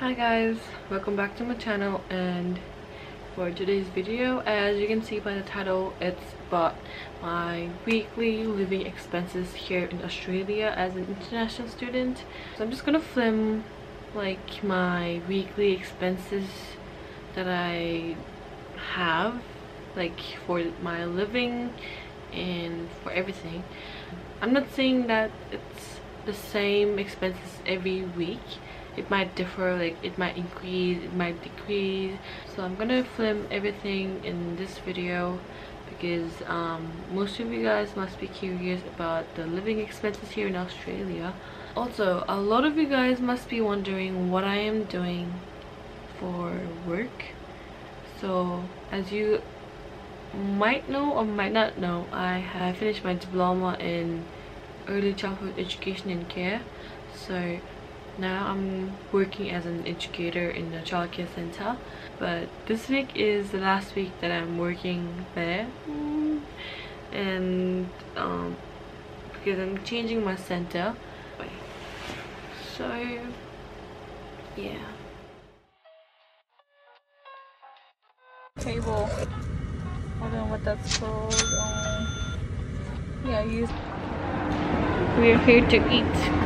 hi guys welcome back to my channel and for today's video as you can see by the title it's about my weekly living expenses here in australia as an international student. So i'm just gonna film like my weekly expenses that i have like for my living and for everything. I'm not saying that it's the same expenses every week it might differ like it might increase it might decrease. So i'm gonna film everything in this video because um, most of you guys must be curious about the living expenses here in australia. Also a lot of you guys must be wondering what i am doing for work. So as you might know or might not know i have finished my diploma in early childhood education and care. So now i'm working as an educator in the child care center but this week is the last week that i'm working there. And um, because i'm changing my center. So yeah. Table. I don't know what that's called. Um, yeah use we're here to eat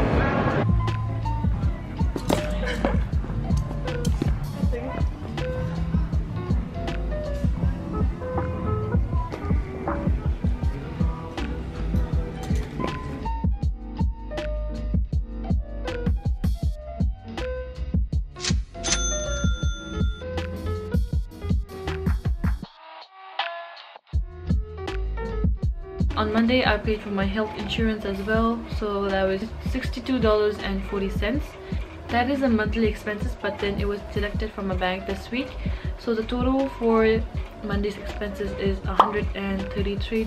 monday i paid for my health insurance as well so that was 62 dollars and 40 cents. That is a monthly expenses but then it was deducted from my bank this week. So the total for monday's expenses is 133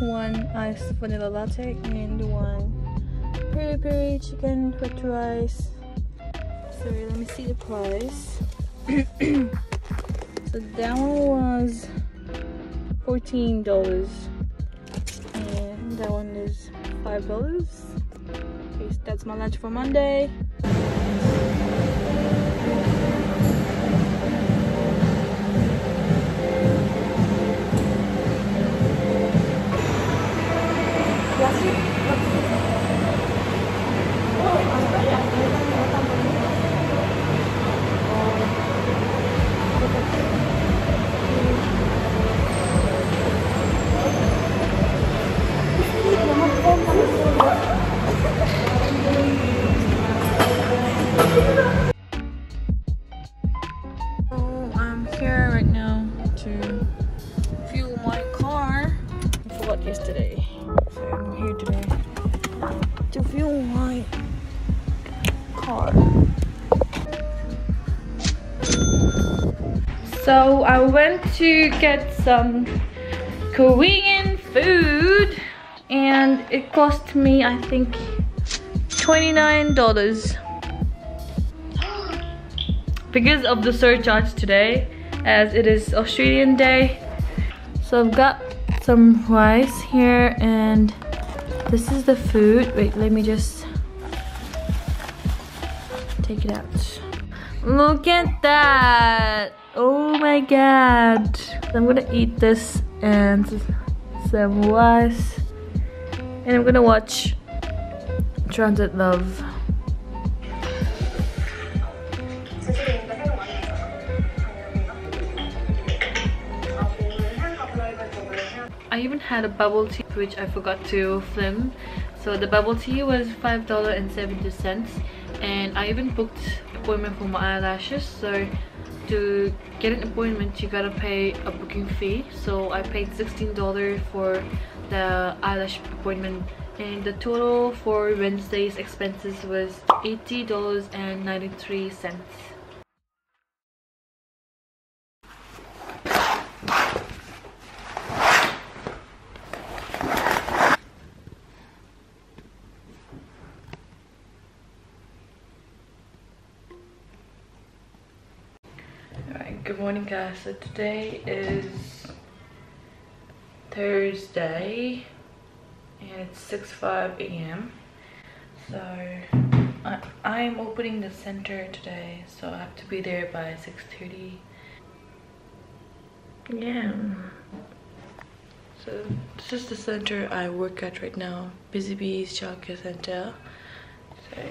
one iced vanilla latte and one peri peri chicken with rice. Sorry, let me see the price. so that one was $14 and that one is $5. Okay, so that's my lunch for Monday. Yesterday. So I'm here today to fuel my car. So I went to get some Korean food and it cost me I think $29 because of the surcharge today as it is Australian day so I've got some rice here and this is the food. Wait let me just take it out. Look at that! Oh my god! I'm gonna eat this and some rice. And i'm gonna watch transit love I even had a bubble tea which I forgot to film. So the bubble tea was $5.70 and I even booked appointment for my eyelashes. So to get an appointment you gotta pay a booking fee. So I paid $16 for the eyelash appointment and the total for Wednesday's expenses was $80.93 morning guys. So today is thursday and it's 6 5 a.m so I, i'm opening the center today so i have to be there by 6 30 yeah so this is the center i work at right now. Busy bees childcare center. So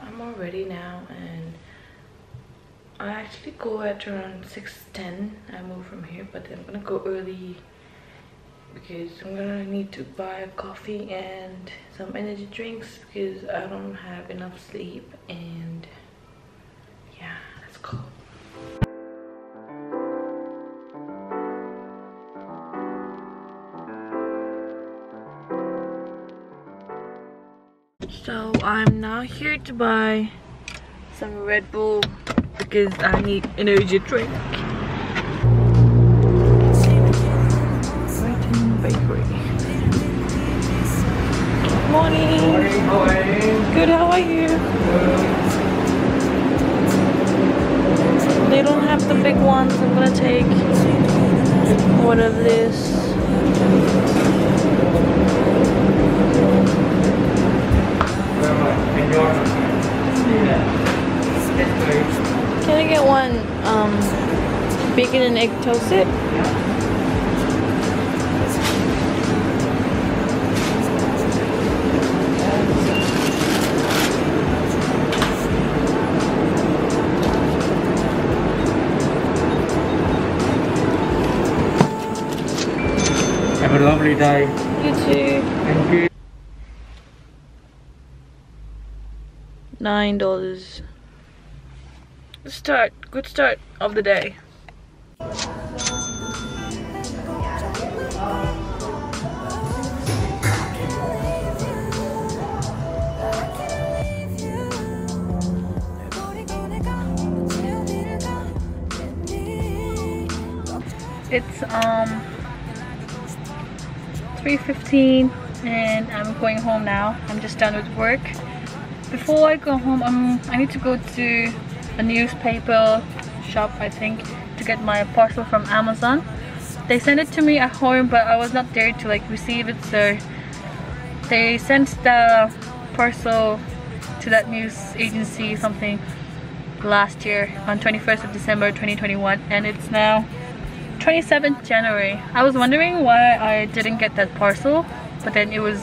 i'm all ready now and I actually go at around 6.10 I move from here but I'm gonna go early because I'm gonna need to buy coffee and some energy drinks because I don't have enough sleep and yeah let's go. So I'm now here to buy some Red Bull because I need energy drink. Brighton Bakery. Morning. Morning. Are? Good. How are you? They don't have the big ones. I'm gonna take one of this. Egg toasted? Have a lovely day. You too. Thank you. Nine dollars. Start. Good start of the day. It's um 3.15 and I'm going home now. I'm just done with work. Before I go home, um, I need to go to a newspaper shop, I think, to get my parcel from Amazon. They sent it to me at home, but I was not there to like receive it, so they sent the parcel to that news agency something last year on 21st of December 2021 and it's now 27th January. I was wondering why I didn't get that parcel, but then it was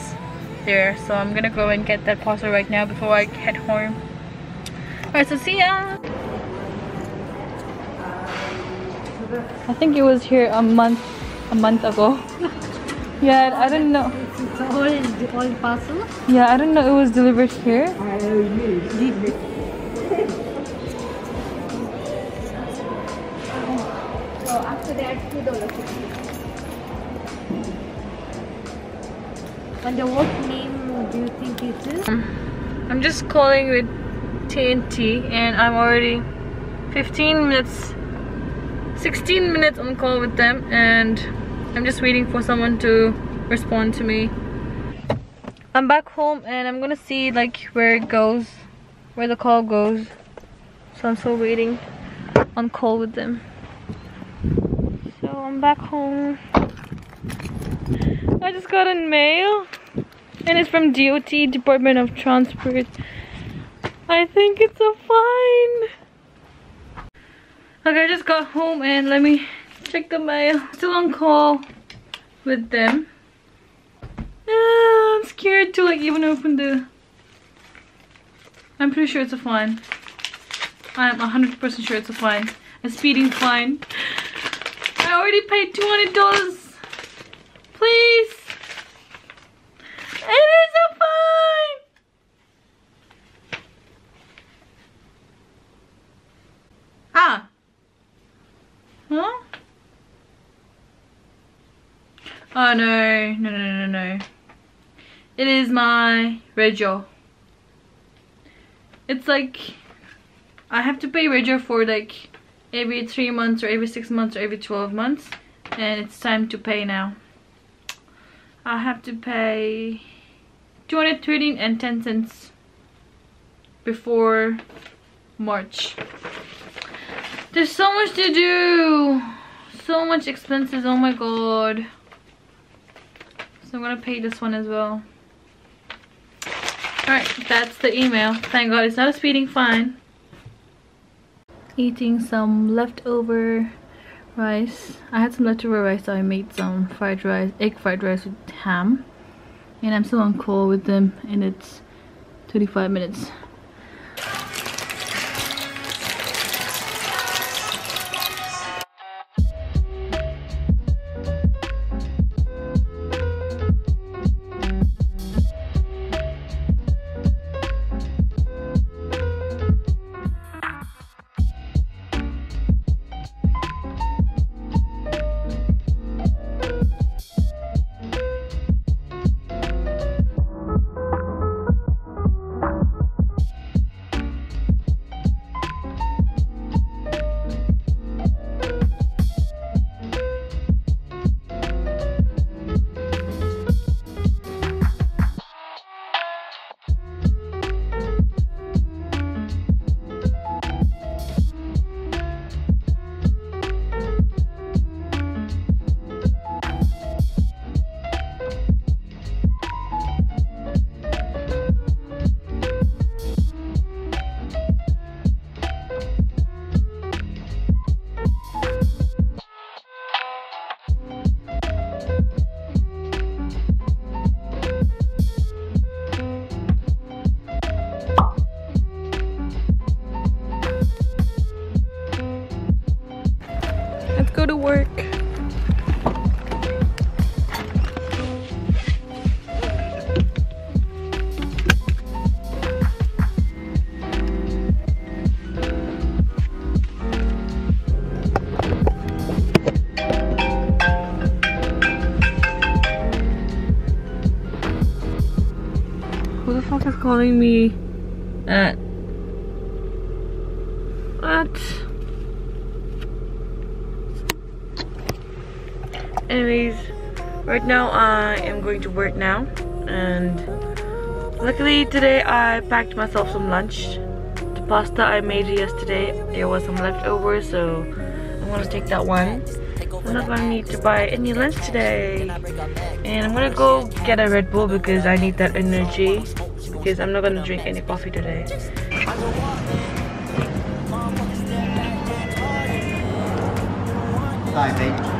there. So I'm gonna go and get that parcel right now before I head home. Alright, so see ya! I think it was here a month, a month ago. yeah, I don't know. It's all, all parcel? Yeah, I don't know it was delivered here. I. And what name do you think it is? Um, I'm just calling with TNT and I'm already 15 minutes 16 minutes on call with them and I'm just waiting for someone to respond to me. I'm back home and I'm gonna see like where it goes where the call goes. So I'm still waiting on call with them. I'm back home. I just got a mail and it's from DOT Department of Transport. I think it's a fine. Okay I just got home and let me check the mail. Still on call with them. Ah, I'm scared to like even open the I'm pretty sure it's a fine. I'm 100% sure it's a fine. A speeding fine already paid $200 please. It is a fine. Ah. Huh? Oh no. No no no no it is my rego. It's like I have to pay rego for like every 3 months or every 6 months or every 12 months and it's time to pay now. I have to pay 213 and 10 cents before March. There's so much to do. So much expenses. Oh my god. So I'm gonna pay this one as well. Alright, that's the email. Thank god it's not a speeding fine. Eating some leftover rice. I had some leftover rice so I made some fried rice, egg fried rice with ham. And I'm still on call with them and it's 25 minutes. Calling me at what? anyways right now I am going to work now and luckily today I packed myself some lunch. The pasta I made yesterday there was some leftovers so I'm gonna take that one. I'm not gonna need to buy any lunch today. And I'm gonna go get a Red Bull because I need that energy because I'm not gonna drink any coffee today Hi, babe.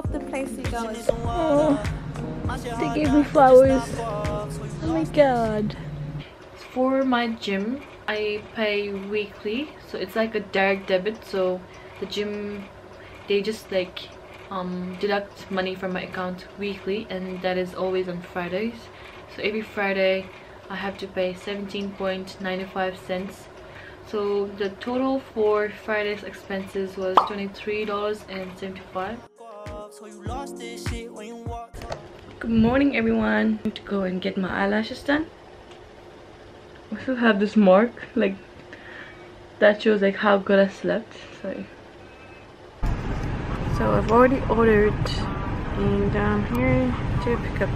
And I hope the place you go. Oh, they gave me flowers. Oh my god. For my gym, I pay weekly, so it's like a direct debit. So the gym, they just like um, deduct money from my account weekly, and that is always on Fridays. So every Friday, I have to pay 17.95 cents so the total for Friday's expenses was $23.75. Good morning everyone. I'm to go and get my eyelashes done. I still have this mark like that shows like how good I slept. So so I've already ordered and I'm here to pick up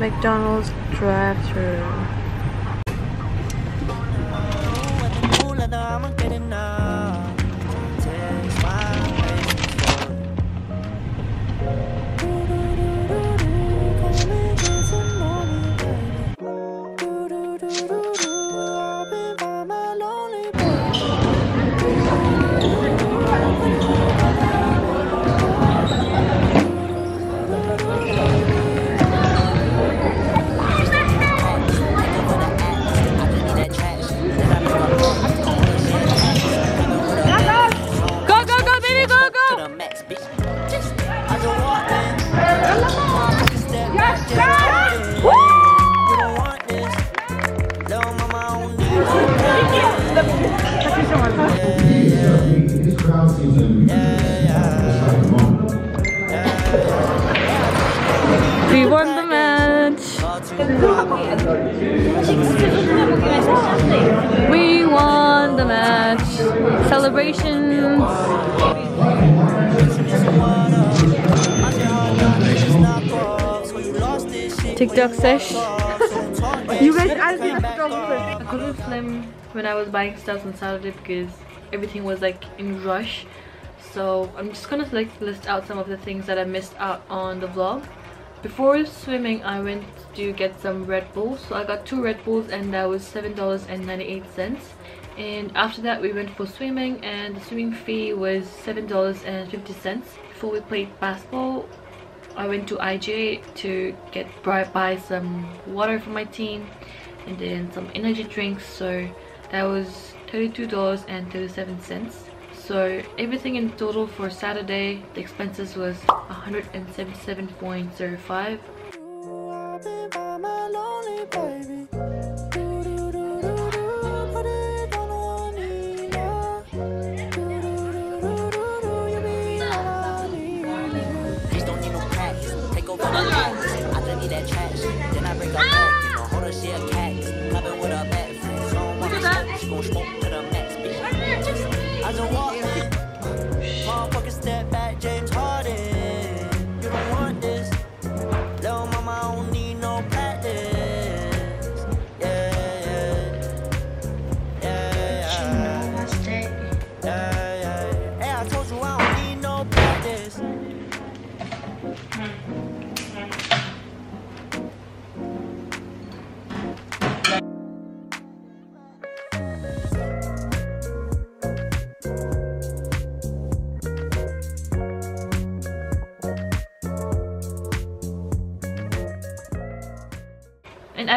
McDonald's drive-thru. We won the match! We won the match! Celebrations! TikTok sesh. you guys, asked me to. I couldn't film when I was buying stuff on Saturday because everything was like in rush so I'm just gonna like list out some of the things that I missed out on the vlog. Before swimming, I went to get some Red Bulls. So I got two Red Bulls and that was $7.98. And after that, we went for swimming and the swimming fee was $7.50. Before we played basketball, I went to IGA to get buy some water for my team and then some energy drinks. So that was $32.37. So everything in total for Saturday, the expenses was 177.05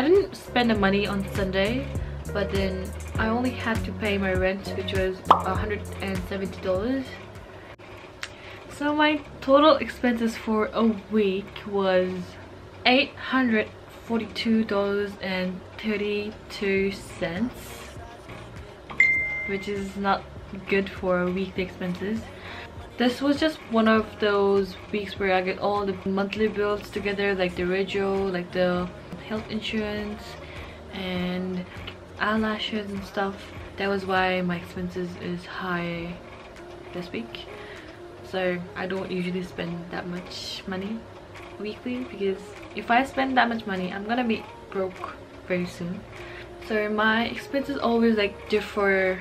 I didn't spend the money on Sunday but then I only had to pay my rent which was $170 so my total expenses for a week was $842.32 which is not good for weekly expenses. This was just one of those weeks where I get all the monthly bills together like the radio, like the health insurance and eyelashes and stuff. That was why my expenses is high this week. So I don't usually spend that much money weekly because if I spend that much money I'm gonna be broke very soon. So my expenses always like differ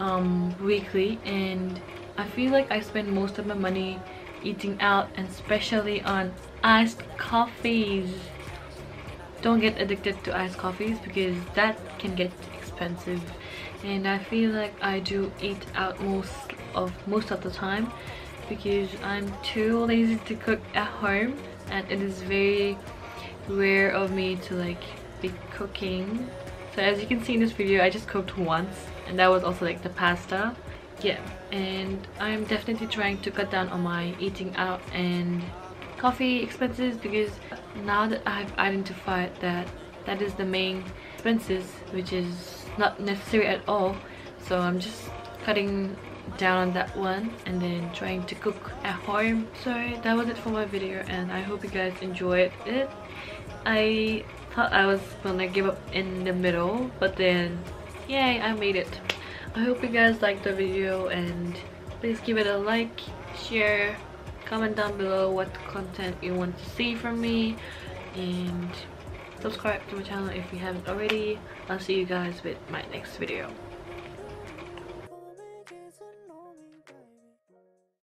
um, weekly and I feel like I spend most of my money eating out and especially on iced coffees. Don't get addicted to iced coffees because that can get expensive. And I feel like I do eat out most of most of the time because I'm too lazy to cook at home and it is very rare of me to like be cooking. So as you can see in this video I just cooked once and that was also like the pasta. Yeah and i'm definitely trying to cut down on my eating out and coffee expenses because now that i've identified that that is the main expenses which is not necessary at all so i'm just cutting down on that one and then trying to cook at home. So that was it for my video and i hope you guys enjoyed it. I thought i was gonna give up in the middle but then yay i made it. I hope you guys liked the video and please give it a like, share, comment down below what content you want to see from me and subscribe to my channel if you haven't already. I'll see you guys with my next video.